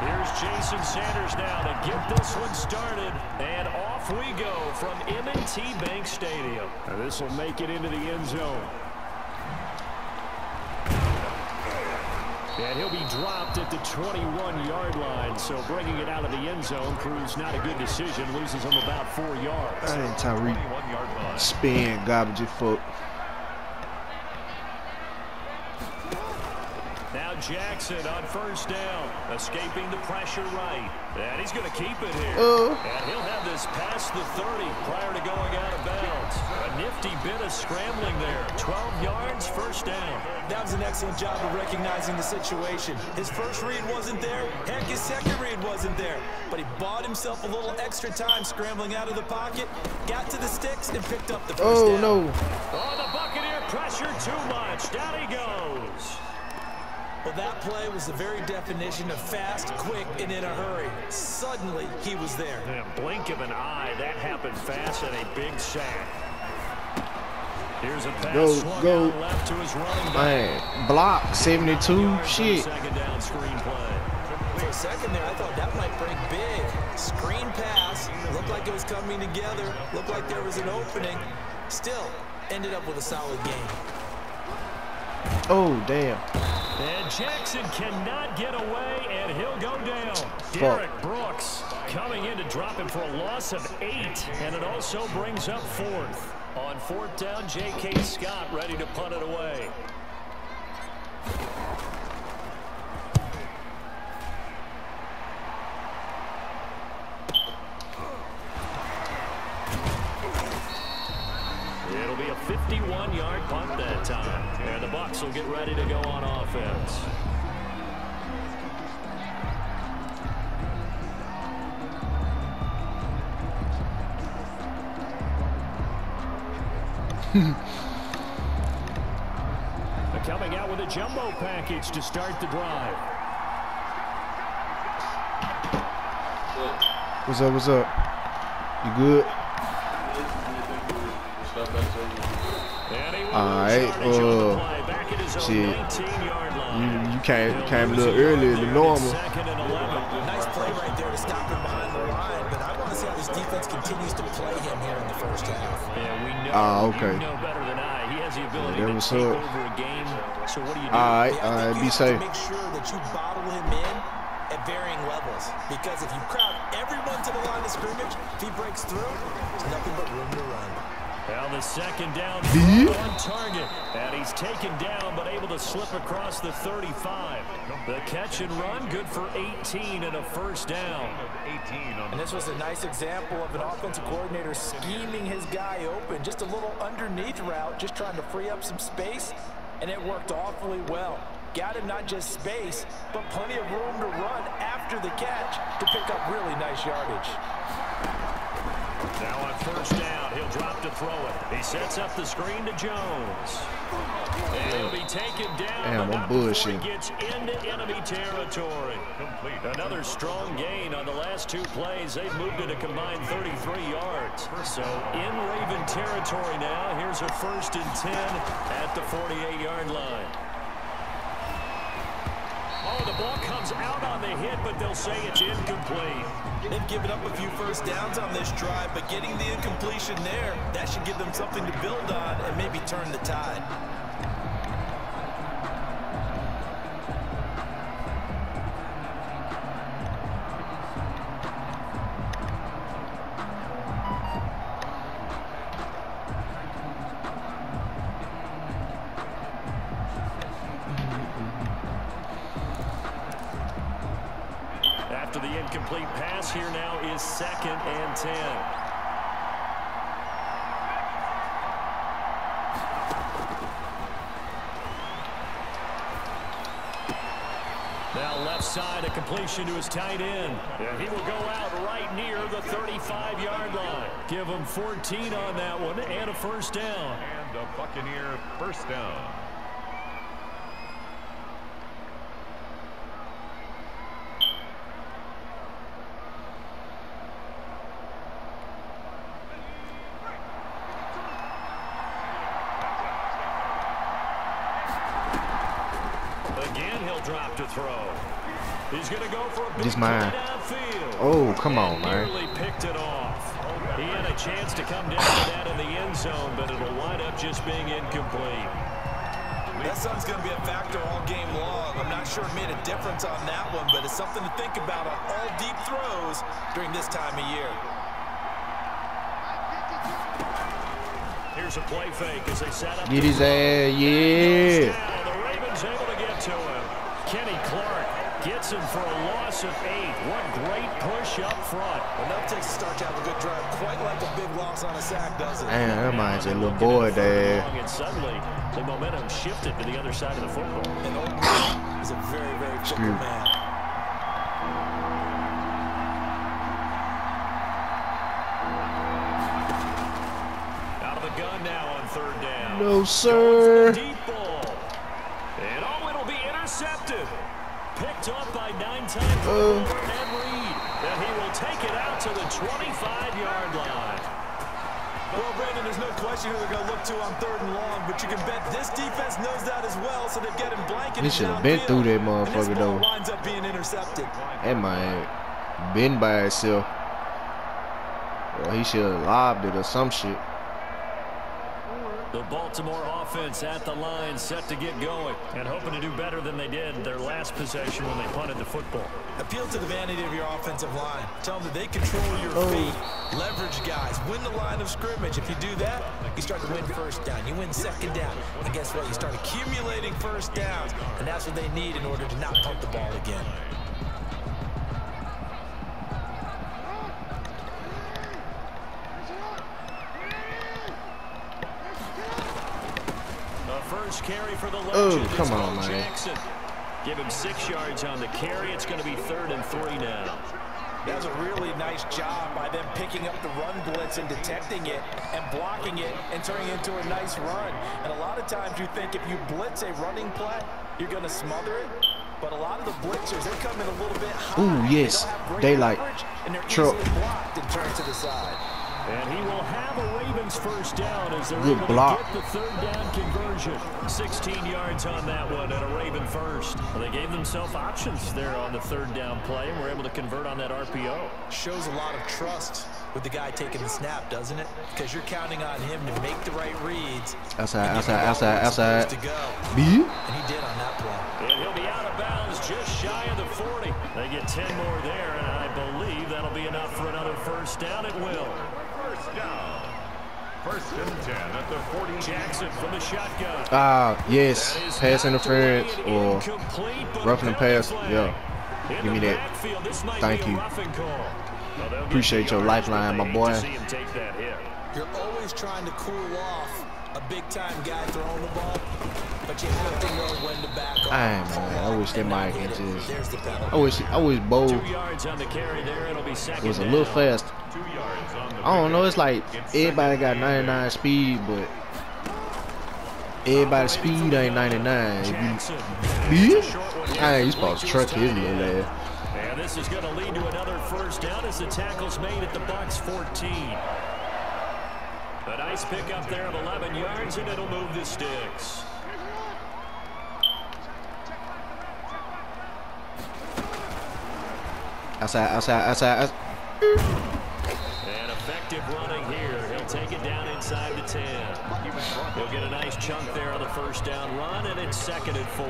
Here's Jason Sanders now to get this one started. And off we go from M&T Bank Stadium. And this will make it into the end zone. And he'll be dropped at the 21-yard line. So bringing it out of the end zone proves not a good decision. Loses him about four yards. That ain't Tyreek spin garbage foot. Jackson on first down, escaping the pressure right. And he's going to keep it here. Uh. And he'll have this past the 30 prior to going out of bounds. A nifty bit of scrambling there. 12 yards, first down. That was an excellent job of recognizing the situation. His first read wasn't there. Heck, his second read wasn't there. But he bought himself a little extra time scrambling out of the pocket, got to the sticks, and picked up the first oh, down. no. Oh, the Buccaneer pressure too much. Down he goes. Well, that play was the very definition of fast, quick, and in a hurry. Suddenly, he was there. In a blink of an eye, that happened fast and a big sack. Here's a pass go, go. left to his running back. Man, block 72. Shit. Second down screen play. For a second there, I thought that might break big. Screen pass. Looked like it was coming together. Looked like there was an opening. Still, ended up with a solid game. Oh, damn. And Jackson cannot get away, and he'll go down. Derrick Brooks coming in to drop him for a loss of eight, and it also brings up fourth. On fourth down, J.K. Scott ready to punt it away. It'll be a 51-yard punt that time. And the Bucks will get ready to go on Coming out with a jumbo package to start the drive. What's up, what's up? You good? Alright, uh, shit. You, you came, came a little earlier than normal. Nice play right there to stop him behind the line, this defense continues to play him here in the first half. Yeah, we know, Ah, okay. you know better than I. He has the ability Yeah, to take up? over a game. So what do you do? Alright, Yeah, I alright, be safe. make sure that you bottle him in at varying levels. Because if you crowd everyone to the line of scrimmage, if he breaks through, there's nothing but room to run. Well, the second down Yeah. on target. And he's taken down, but able to slip across the 35. The catch and run, good for 18 and a first down. And this was a nice example of an offensive coordinator scheming his guy open. Just a little underneath route, just trying to free up some space, and it worked awfully well. Got him not just space, but plenty of room to run after the catch to pick up really nice yardage. Now on first down, he'll drop to throw it. He sets up the screen to Jones. And he'll be taken down, Damn, I'm not before he bullshitting. gets into enemy territory. complete. Another strong gain on the last two plays. They've moved it a combined 33 yards. So in Raven territory now. Here's a first and 10 at the 48-yard line. Out on the hit, but they'll say it's incomplete. They've given up a few first downs on this drive, but getting the incompletion there, that should give them something to build on and maybe turn the tide. Incomplete pass, here now is second and 10. Now left side, a completion to his tight end. He will go out right near the 35-yard line. Give him 14 on that one and a first down. And a Buccaneer first down. drop to throw. He's going to go for a big This mine. Oh, come on, man. Nearly picked it off. He had a chance to come down with that in the end zone, but it'll wind up just being incomplete. That sun's going to be a factor all game long. I'm not sure it made a difference on that one, but it's something to think about on all deep throws during this time of year. Here's a play fake as they set up. Get his ass, yeah. The Ravens able to get to him. Kenny Clark gets him for a loss of eight. What great push up front. Enough takes to start to have a good drive, quite like a big loss on a sack, does it? Damn, that reminds me of a little boy at there. and suddenly, the momentum shifted to the other side of the football. And old man is a very, very fickle Screwed. man. Out of the gun now on third down. No, Going for sir. the deep ball. And oh, it'll be intercepted. Picked up by nine-time Pro Uh. Bowler Ed Reed. And he will take it out to the 25-yard line. Well, Brandon, there's no question who they're going to look to on third and long, but you can bet this defense knows that as well, so they're getting blanketed He should've been through that motherfucker, ball though. winds up being intercepted. That man been by himself. Or he should have lobbed it or some shit. The Baltimore offense at the line, set to get going, and hoping to do better than they did their last possession when they punted the football. Appeal to the vanity of your offensive line. Tell them that they control your Oh. feet. Leverage guys. Win the line of scrimmage. If you do that, you start to win first down. You win second down. And guess what? You start accumulating first downs. And that's what they need in order to not punt the ball again. Carry for the Oh, legend come is on, Bo man. Jackson. Give him six yards on the carry. It's going to be third and three now. That was a really nice job by them picking up the run blitz and detecting it and blocking it and turning it into a nice run. And a lot of times you think if you blitz a running play, you're going to smother it. But a lot of the blitzers, they come in a little bit high. Ooh, yes. don't have great Daylight. coverage, And they're Truck. easily blocked and turned to the side. And he will have a Ravens first down as they're Good able block. to get the third down conversion. 16 yards on that one and a Raven first. Well, they gave themselves options there on the third down play and were able to convert on that RPO. Shows a lot of trust with the guy taking the snap, doesn't it? Because you're counting on him to make the right reads. Outside, and get the outside, ball outside, where outside. To go. B? And he did on that play. And he'll be out of bounds just shy of the 40. They get 10 more there, and I believe that'll be enough for another first down. It will. First and 10 at the 40. Jackson from the shotgun. Ah, yes. Pass interference or roughing the pass. Yeah. Give me that. backfield, this might Thank you. roughing call. Well, they'll get Appreciate your lifeline, my boy. to see him take that hit. You're always trying to cool off a big-time guy throwing the ball, but you have to know when to back off. Damn, man. I wish that And might not can hit it. just. There's. I wish, I wish Bo Two yards on the carry there. It'll be second was a little fast. Two yards on the I don't know. It's like everybody got 99 speed, but everybody's speed ain't 99. If Jackson. you, It's a short one here. Hey, you supposed to truck his little ass. And this is going to lead to another first down as the tackle's made at the Bucks 14. A nice pickup there of 11 yards, and it'll move the sticks. Outside, outside, outside. outside. He'll get a nice chunk there on the first down run, and it's second and four.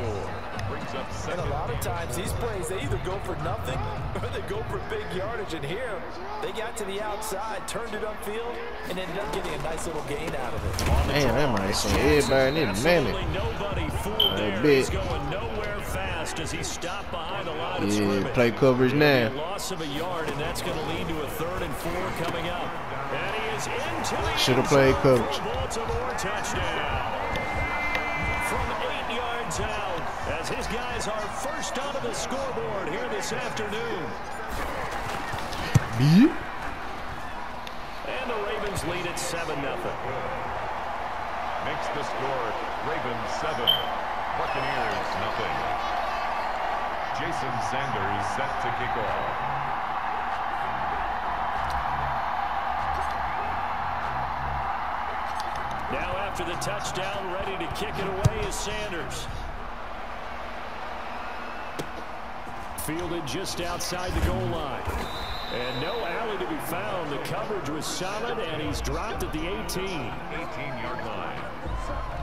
And a lot of times these plays, they either go for nothing or they go for big yardage. And here, they got to the outside, turned it upfield, and ended up getting a nice little gain out of it. Damn, that might send everybody in a minute. Absolutely nobody fooled I there. He's going nowhere fast as he stopped behind the line of Yeah, scrimmage. play coverage It'll be a now. loss of a yard, and that's going to lead to a third and four coming up. And he is into the Shoulda played coach. coverage. for a Baltimore touchdown. From eight yards out, as his guys are first onto the scoreboard here this afternoon. B? And the Ravens lead at 7 nothing. Makes the score Ravens 7. Buccaneers nothing. Jason Sanders set to kick off. After the touchdown, ready to kick it away is Sanders. fielded just outside the goal line. And no alley to be found. The coverage was solid, and he's dropped at the 18. 18-yard line.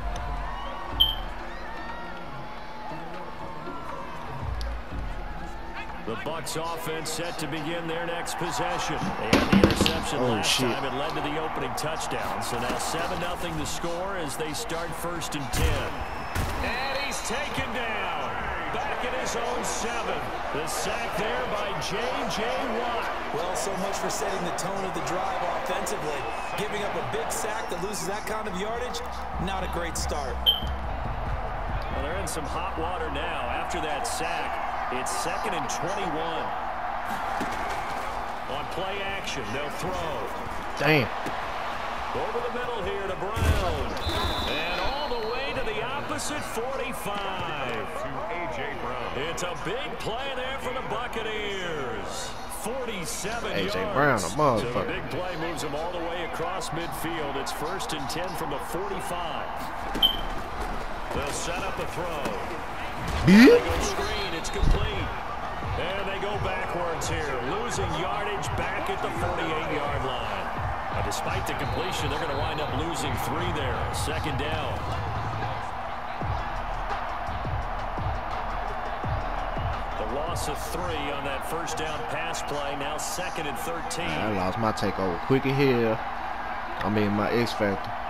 The Bucks offense set to begin their next possession. They had the interception Oh, last shit. time. It led to the opening touchdown. So now 7-0 to score as they start first and 10. And he's taken down. Back at his own seven. The sack there by J.J. Watt. Well, so much for setting the tone of the drive offensively. Giving up a big sack that loses that kind of yardage, not a great start. Well, they're in some hot water now. After that sack, it's second and 21. On play action, they'll throw. Damn. Over the middle here to Brown. And all the way to the opposite 45. To A.J. Brown. It's a big play there for the Buccaneers. 47 A.J. yards. Brown, a So the motherfucker. big play moves him all the way across midfield. It's first and 10 from the 45. They'll set up a throw. They go screen. It's complete. And they go backwards here, losing yardage back at the 48-yard line. Now, despite the completion, they're going to wind up losing three there. Second down. The loss of three on that first down pass play. Now second and 13. I lost my takeover quicker here. I mean, my X Factor.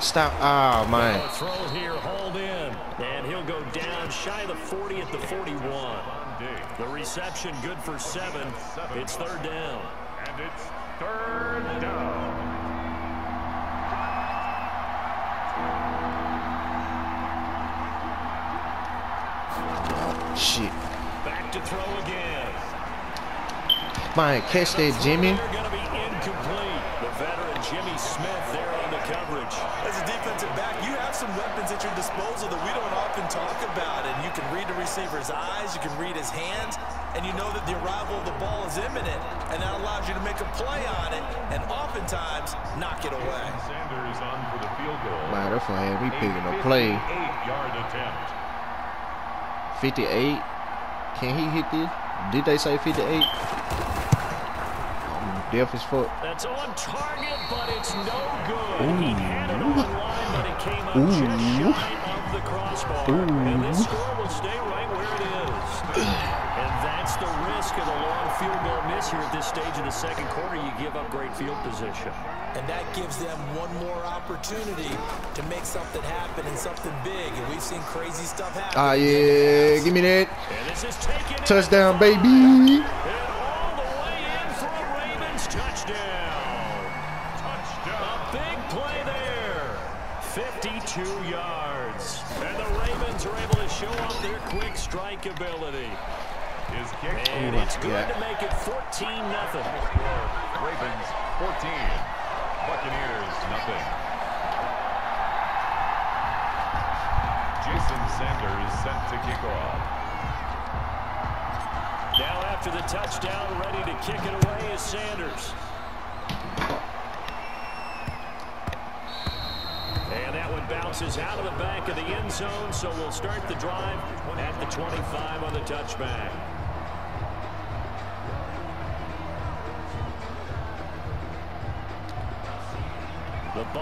Stop. Oh, man. A throw here, hauled in. And he'll go down shy of the 40 at the 41. The reception good for seven. It's third down. And it's third down. Shit. Back to throw again. Man, catch that, Jimmy. They're going to be incomplete. The veteran Jimmy Smith there on the coverage. As a defensive back, you have some weapons at your disposal that we don't often talk about. And you can read the receiver's eyes, you can read his hands, and you know that the arrival of the ball is imminent. And that allows you to make a play on it, and oftentimes knock it away. Sanders on for the field goal. Man, that had me A picking a play. 58-yard attempt. 58. Can he hit this? Did they say 58? I'm deaf as fuck. That's on target, but it's no good. He had it on line, but it came out just Ooh. shy of the crossbar. And this score will stay right where it is. And that's the risk of the long field goal miss here at this stage of the second quarter. You give up great field position. And that gives them one more opportunity to make something happen and something big. And we've seen crazy stuff happen. Ah, yeah. Give me that. And this is. Touchdown, baby. 52 yards. And the Ravens are able to show off their quick strike ability. His kick. And it's good God. to make it 14 nothing. Ravens 14. Buccaneers nothing. Jason Sanders set to kick off. Now after the touchdown, ready to kick it away is Sanders. Bounces out of the back of the end zone, so we'll start the drive at the 25 on the touchback.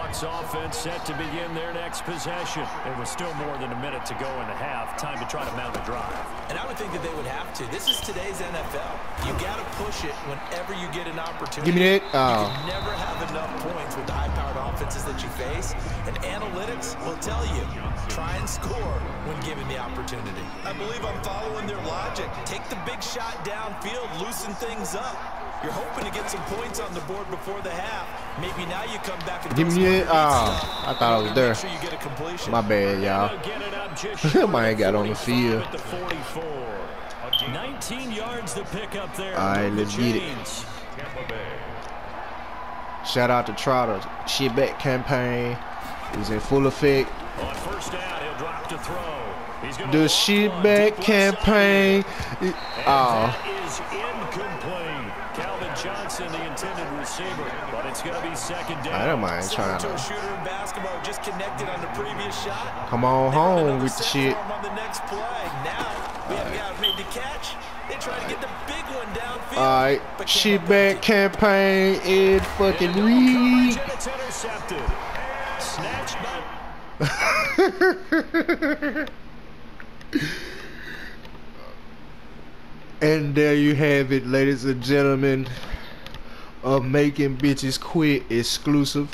The Bucks offense set to begin their next possession. There was still more than a minute to go in the half. Time to try to mount a drive. And I would think that they would have to. This is today's NFL. You got to push it whenever you get an opportunity. Give me that. You Oh. can uh, never have enough points with the high-powered offenses that you face. And analytics will tell you, try and score when given the opportunity. I believe I'm following their logic. Take the big shot downfield, loosen things up. You're hoping to get some points on the board before the half. Maybe now you come back and Give me some it. underneath Oh. I thought I was there. sure you get a completion. My bad, y'all. They'll get up just short of Man got on the field. At the 44. 19 yards to pick up there. All right, Move the let's get it. chains. Tampa Bay. Shout out to Trotter. Shit back campaign is in full effect. On first down, he'll drop to throw. The walk shit one back deep left campaign. And Oh, that is incomplete. Calvin Johnson, the intended receiver, but it's going to be second down. I don't mind trying to shooter in basketball, just connected on the previous shot. come on home with the shit. On the next play. Now, we have a made the catch. They try to get the big one downfield. But can't shit back it. campaign, Ed fucking And no Reed. coverage, and it's intercepted. Snatched by And there you have it, ladies and gentlemen. Of making bitches quit exclusive.